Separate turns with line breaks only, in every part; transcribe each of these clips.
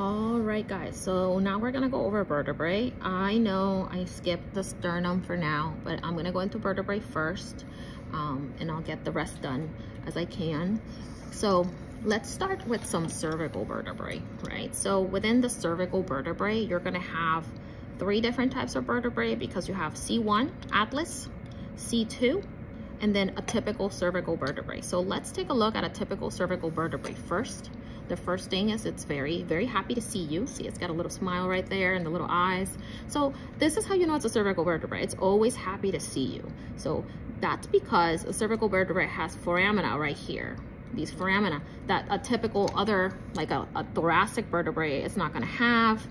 All right, guys, so now we're gonna go over vertebrae. I know I skipped the sternum for now, but I'm gonna go into vertebrae first, um, and I'll get the rest done as I can. So let's start with some cervical vertebrae, right? So within the cervical vertebrae, you're gonna have three different types of vertebrae because you have C1, atlas, C2, and then a typical cervical vertebrae. So let's take a look at a typical cervical vertebrae first. The first thing is it's very, very happy to see you. See, it's got a little smile right there and the little eyes. So this is how you know it's a cervical vertebrae. It's always happy to see you. So that's because a cervical vertebrae has foramina right here. These foramina that a typical other, like a, a thoracic vertebrae is not gonna have.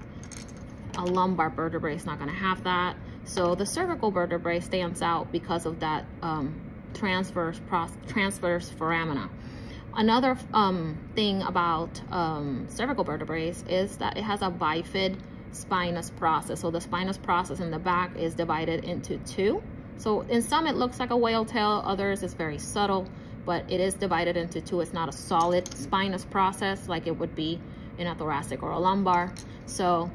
A lumbar vertebrae is not gonna have that. So the cervical vertebrae stands out because of that um, transverse, transverse foramina. Another um, thing about um, cervical vertebrae is that it has a bifid spinous process. So the spinous process in the back is divided into two. So in some it looks like a whale tail, others it's very subtle, but it is divided into two. It's not a solid spinous process like it would be in a thoracic or a lumbar. So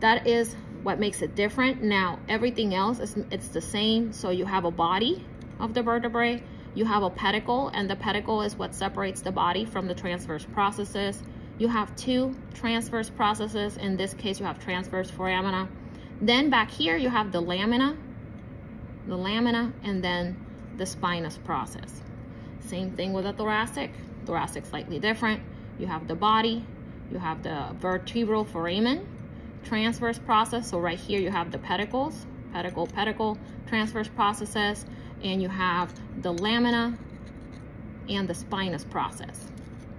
that is what makes it different. Now everything else is it's the same. So you have a body of the vertebrae, you have a pedicle, and the pedicle is what separates the body from the transverse processes. You have two transverse processes. In this case, you have transverse foramina. Then back here, you have the lamina, the lamina, and then the spinous process. Same thing with the thoracic. Thoracic slightly different. You have the body, you have the vertebral foramen, transverse process. So right here, you have the pedicles, pedicle, pedicle, transverse processes and you have the lamina and the spinous process,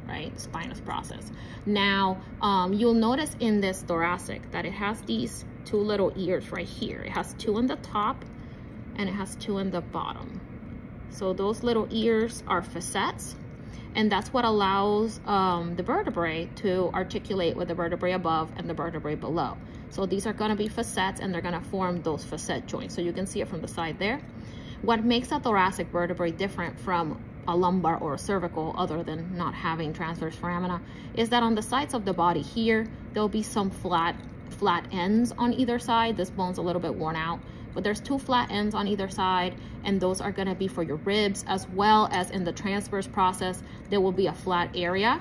right? Spinous process. Now, um, you'll notice in this thoracic that it has these two little ears right here. It has two on the top and it has two on the bottom. So those little ears are facets and that's what allows um, the vertebrae to articulate with the vertebrae above and the vertebrae below. So these are gonna be facets and they're gonna form those facet joints. So you can see it from the side there. What makes a thoracic vertebrae different from a lumbar or a cervical other than not having transverse foramina is that on the sides of the body here, there'll be some flat flat ends on either side. This bone's a little bit worn out, but there's two flat ends on either side and those are gonna be for your ribs as well as in the transverse process, there will be a flat area,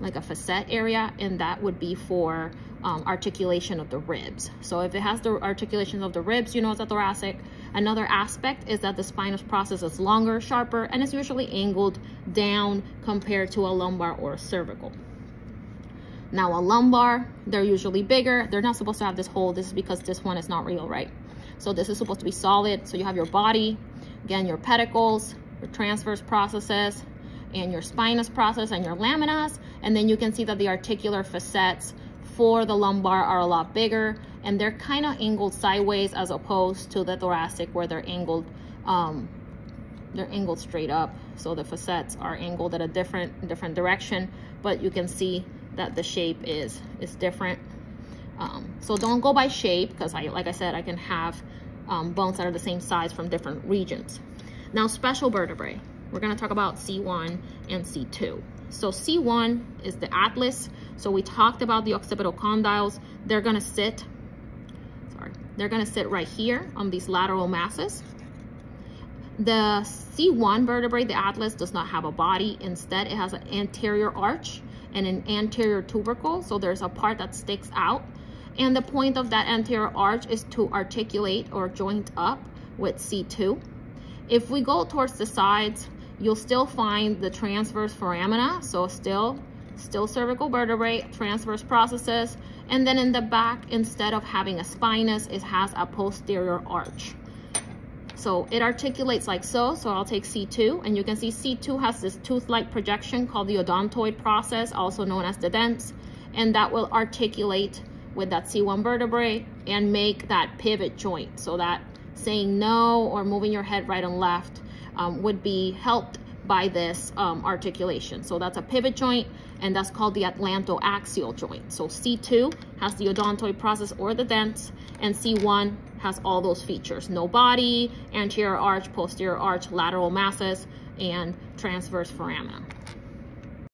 like a facet area, and that would be for um, articulation of the ribs. So if it has the articulation of the ribs, you know it's a thoracic. Another aspect is that the spinous process is longer, sharper, and it's usually angled down compared to a lumbar or a cervical. Now a lumbar, they're usually bigger. They're not supposed to have this hole. This is because this one is not real, right? So this is supposed to be solid. So you have your body, again, your pedicles, your transverse processes, and your spinous process and your laminas. And then you can see that the articular facets for the lumbar are a lot bigger and they're kind of angled sideways as opposed to the thoracic where they're angled um, they're angled straight up. So the facets are angled at a different different direction but you can see that the shape is is different. Um, so don't go by shape because I like I said I can have um, bones that are the same size from different regions. Now special vertebrae. We're going to talk about C1 and C2 so C1 is the atlas. So we talked about the occipital condyles. They're gonna sit, sorry, they're gonna sit right here on these lateral masses. The C1 vertebrae, the atlas, does not have a body. Instead, it has an anterior arch and an anterior tubercle. So there's a part that sticks out. And the point of that anterior arch is to articulate or joint up with C2. If we go towards the sides, You'll still find the transverse foramina, so still, still cervical vertebrae, transverse processes, and then in the back, instead of having a spinous, it has a posterior arch. So it articulates like so, so I'll take C2, and you can see C2 has this tooth-like projection called the odontoid process, also known as the dens, and that will articulate with that C1 vertebrae and make that pivot joint so that saying no or moving your head right and left um, would be helped by this um, articulation. So that's a pivot joint and that's called the atlantoaxial joint. So C2 has the odontoid process or the dens and C1 has all those features. No body, anterior arch, posterior arch, lateral masses, and transverse foramina.